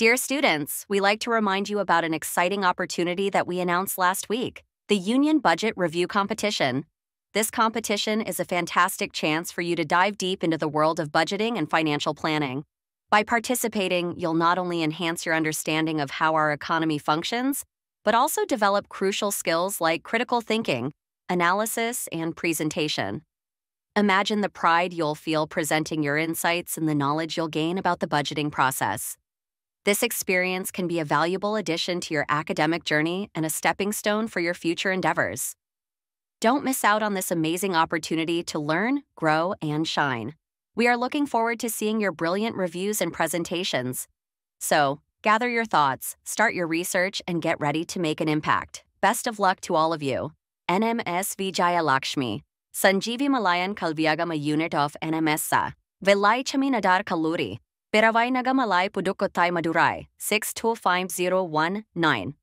Dear students, we like to remind you about an exciting opportunity that we announced last week the Union Budget Review Competition. This competition is a fantastic chance for you to dive deep into the world of budgeting and financial planning. By participating, you'll not only enhance your understanding of how our economy functions, but also develop crucial skills like critical thinking, analysis, and presentation. Imagine the pride you'll feel presenting your insights and the knowledge you'll gain about the budgeting process. This experience can be a valuable addition to your academic journey and a stepping stone for your future endeavors. Don't miss out on this amazing opportunity to learn, grow, and shine. We are looking forward to seeing your brilliant reviews and presentations. So, gather your thoughts, start your research, and get ready to make an impact. Best of luck to all of you. NMS Vijaya Lakshmi, Sanjeevi Malayan Kalviagam, a unit of NMSA, Sa, Velai Chaminadar Kaluri, Piravai Nagamalai Pudukkottai Madurai 62501